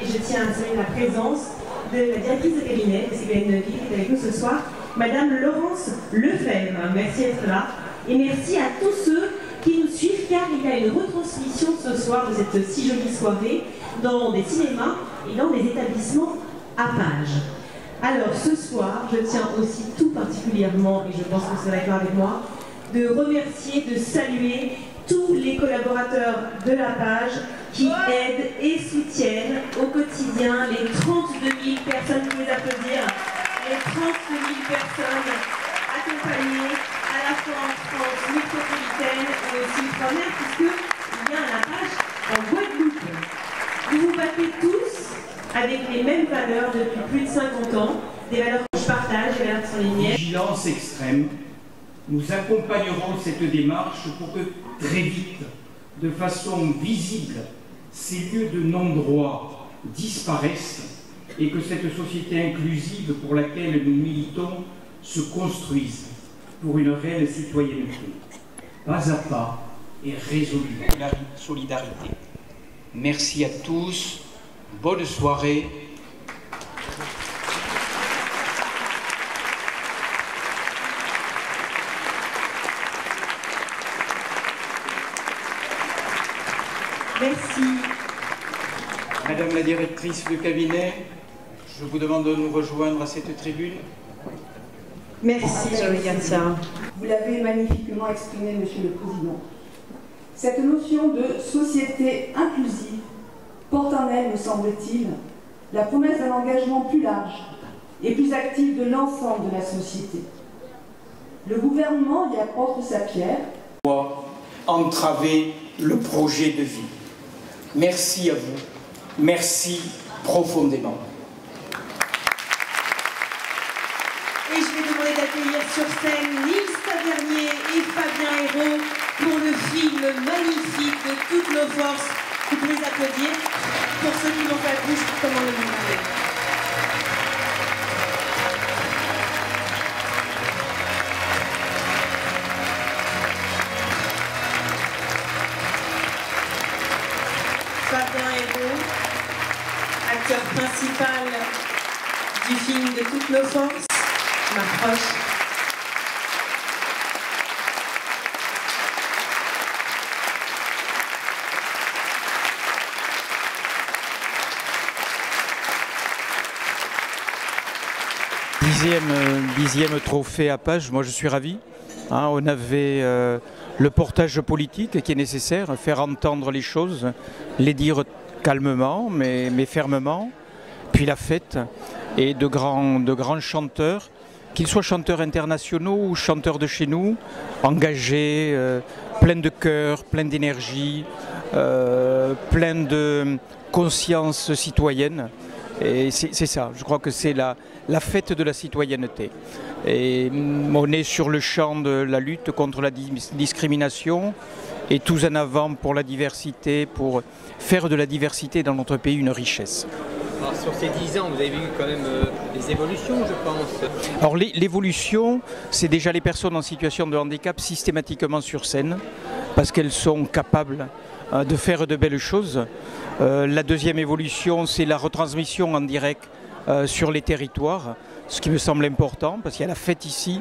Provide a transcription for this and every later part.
et je tiens à saluer la présence de la directrice de cabinet Ville qui est avec nous ce soir, Madame Laurence Lefebvre. Merci d'être là. Et merci à tous ceux qui nous suivent car il y a une retransmission ce soir de cette si jolie soirée dans des cinémas et dans des établissements à page. Alors ce soir, je tiens aussi tout particulièrement, et je pense que vous serez d'accord avec moi, de remercier, de saluer tous les collaborateurs de la page qui aident et soutiennent au quotidien les 32 000 personnes, qui les applaudir, les 32 000 personnes accompagnées à la fois en France métropolitaine et aussi outre-mer, puisqu'il y a la page en Guadeloupe. Vous vous battez tous avec les mêmes valeurs depuis plus de 50 ans, des valeurs que je partage, des valeurs qui sont les miennes. Vigilance extrême, nous accompagnerons cette démarche pour que très vite, de façon visible, ces lieux de non-droit disparaissent et que cette société inclusive pour laquelle nous militons se construise pour une réelle citoyenneté, pas à pas et résolument. La solidarité. Merci à tous, bonne soirée. Merci. Madame la directrice de cabinet, je vous demande de nous rejoindre à cette tribune. Merci, Garcia. Vous l'avez magnifiquement exprimé, Monsieur le Président. Cette notion de société inclusive porte en elle, me semble-t-il, la promesse d'un engagement plus large et plus actif de l'ensemble de la société. Le gouvernement y apporte sa pierre. Entraver le projet de vie. Merci à vous. Merci profondément. Et je vais demander d'accueillir sur scène Nils Tavernier et Fabien Hérault pour le film magnifique de toutes nos forces. Vous pouvez applaudir pour ceux qui n'ont pas vu comment le montrer. Du film de toutes nos forces. Dixième, euh, dixième trophée à page, moi je suis ravi. Hein, on avait euh, le portage politique qui est nécessaire, faire entendre les choses, les dire calmement mais fermement. La fête et de grands, de grands chanteurs, qu'ils soient chanteurs internationaux ou chanteurs de chez nous, engagés, euh, pleins de cœur, pleins d'énergie, euh, pleins de conscience citoyenne. Et c'est ça, je crois que c'est la, la fête de la citoyenneté. Et on est sur le champ de la lutte contre la dis- discrimination et tous en avant pour la diversité, pour faire de la diversité dans notre pays une richesse. Sur ces 10 ans, vous avez vu quand même euh, des évolutions, je pense. Alors l'é- l'évolution, c'est déjà les personnes en situation de handicap systématiquement sur scène, parce qu'elles sont capables euh, de faire de belles choses. Euh, la deuxième évolution, c'est la retransmission en direct sur les territoires, ce qui me semble important, parce qu'il y a la fête ici,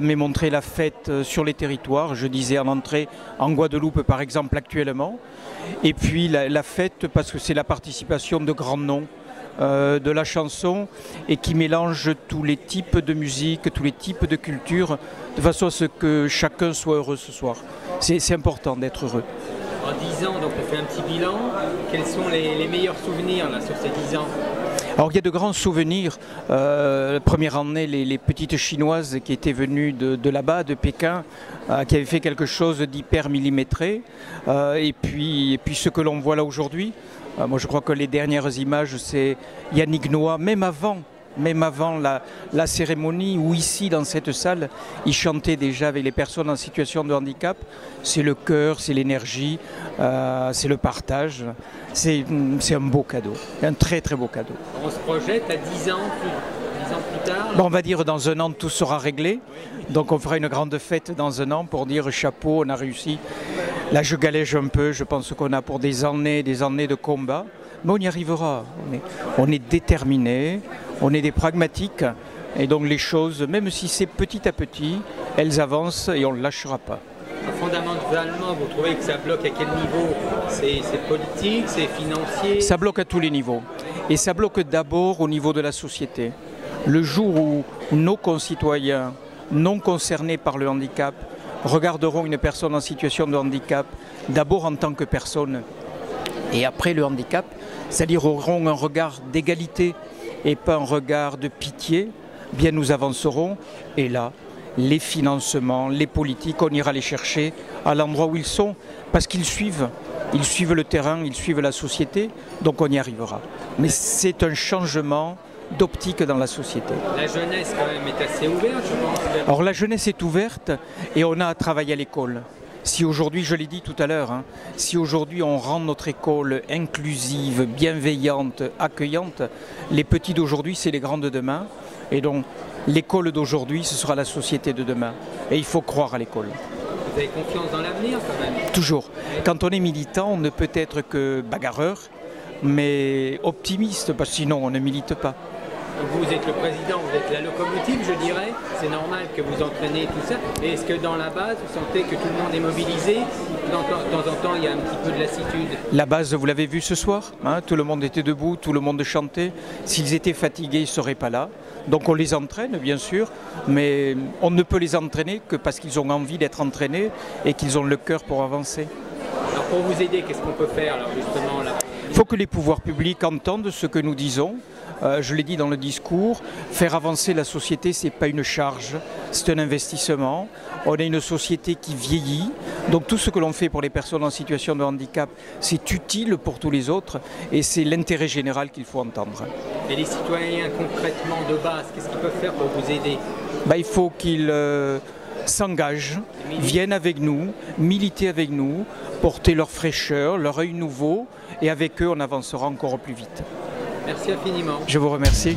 mais montrer la fête sur les territoires, je disais en entrée en Guadeloupe par exemple actuellement, et puis la fête parce que c'est la participation de grands noms euh, de la chanson et qui mélange tous les types de musique, tous les types de culture, de façon à ce que chacun soit heureux ce soir. C'est important d'être heureux. En 10 ans, donc on fait un petit bilan. Quels sont les, les meilleurs souvenirs là, sur ces 10 ans Alors il y a de grands souvenirs. Euh, la première année, les, les petites chinoises qui étaient venues de, de là-bas, de Pékin, euh, qui avaient fait quelque chose d'hyper millimétré. Euh, et, puis, et puis ce que l'on voit là aujourd'hui. Euh, moi je crois que les dernières images, c'est Yannick Noah, même avant. Même avant la, la cérémonie, ou ici dans cette salle, il chantait déjà avec les personnes en situation de handicap. C'est le cœur, c'est l'énergie, euh, c'est le partage. C'est c'est un beau cadeau, un très très beau cadeau. On se projette à 10 ans plus, 10 ans plus tard. Bon, on va dire dans un an tout sera réglé. Donc on fera une grande fête dans un an pour dire chapeau, on a réussi. Là je galège un peu, je pense qu'on a pour des années, des années de combat, Mais on y arrivera. On est, on est déterminé, on est des pragmatiques. Et donc les choses, même si c'est petit à petit, elles avancent et on ne lâchera pas. Fondamentalement, vous trouvez que ça bloque à quel niveau? C'est politique, c'est financier? Ça bloque à tous les niveaux. Et ça bloque d'abord au niveau de la société. Le jour où nos concitoyens non concernés par le handicap regarderont une personne en situation de handicap d'abord en tant que personne et après le handicap, c'est-à-dire auront un regard d'égalité et pas un regard de pitié, bien nous avancerons. Et là, les financements, les politiques, on ira les chercher à l'endroit où ils sont, parce qu'ils suivent. Ils suivent le terrain, ils suivent la société, donc on y arrivera. Mais c'est un changement d'optique dans la société. La jeunesse quand même est assez ouverte, je pense. Alors la jeunesse est ouverte et on a à travailler à l'école. Si aujourd'hui, je l'ai dit tout à l'heure, hein, si aujourd'hui on rend notre école inclusive, bienveillante, accueillante, les petits d'aujourd'hui, c'est les grands de demain. Et donc, l'école d'aujourd'hui, ce sera la société de demain. Et il faut croire à l'école. Vous avez confiance dans l'avenir quand même Toujours. Quand on est militant, on ne peut être que bagarreur, mais optimiste, parce que sinon on ne milite pas. Vous êtes le président, vous êtes la locomotive, je dirais. C'est normal que vous entraînez tout ça. Et est-ce que dans la base, vous sentez que tout le monde est mobilisé De temps en temps, il y a un petit peu de lassitude La base, vous l'avez vu ce soir. hein, tout le monde était debout, tout le monde chantait. S'ils étaient fatigués, ils ne seraient pas là. Donc on les entraîne, bien sûr, mais on ne peut les entraîner que parce qu'ils ont envie d'être entraînés et qu'ils ont le cœur pour avancer. Alors pour vous aider, qu'est-ce qu'on peut faire alors justement Il faut que les pouvoirs publics entendent ce que nous disons. Euh, je l'ai dit dans le discours, faire avancer la société, ce n'est pas une charge, c'est un investissement. On est une société qui vieillit, donc tout ce que l'on fait pour les personnes en situation de handicap, c'est utile pour tous les autres et c'est l'intérêt général qu'il faut entendre. Et les citoyens concrètement de base, qu'est-ce qu'ils peuvent faire pour vous aider? Bah, il faut qu'ils euh, s'engagent, viennent avec nous, militer avec nous, porter leur fraîcheur, leur œil nouveau, et avec eux, on avancera encore plus vite. Merci infiniment. Je vous remercie.